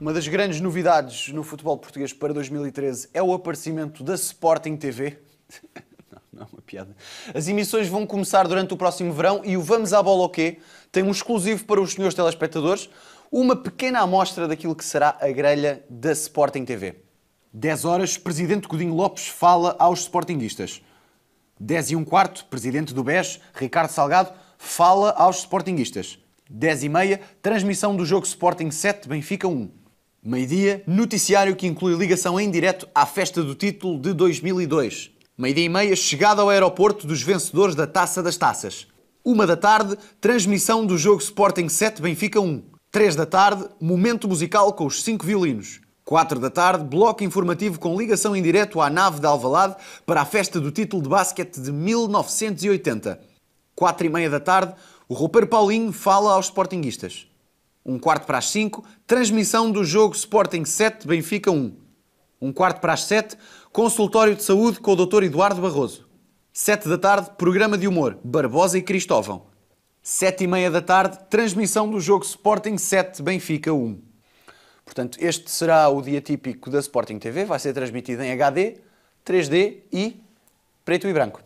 Uma das grandes novidades no futebol português para 2013 é o aparecimento da Sporting TV. Não, não, uma piada. As emissões vão começar durante o próximo verão e o Vamos à Bola o quê? Tem um exclusivo para os senhores telespectadores, uma pequena amostra daquilo que será a grelha da Sporting TV. 10 horas, Presidente Godinho Lopes fala aos Sportinguistas. 10 e um quarto, Presidente do BES, Ricardo Salgado, fala aos Sportinguistas. 10 e meia, transmissão do jogo Sporting 7, Benfica 1. Meio-dia, noticiário que inclui ligação em direto à festa do título de 2002. Meio-dia e meia, chegada ao aeroporto dos vencedores da Taça das Taças. Uma da tarde, transmissão do jogo Sporting 7, Benfica 1. Três da tarde, momento musical com os cinco violinos. Quatro da tarde, bloco informativo com ligação em direto à nave de Alvalade para a festa do título de basquete de 1980. Quatro e meia da tarde, o roupeiro Paulinho fala aos sportinguistas. Um quarto para as 5, transmissão do jogo Sporting 7, Benfica 1. Um quarto para as 7, consultório de saúde com o Dr. Eduardo Barroso. 7 da tarde, programa de humor, Barbosa e Cristóvão. 7 e meia da tarde, transmissão do jogo Sporting 7, Benfica 1. Portanto, este será o dia típico da Sporting TV, vai ser transmitido em HD, 3D e preto e branco.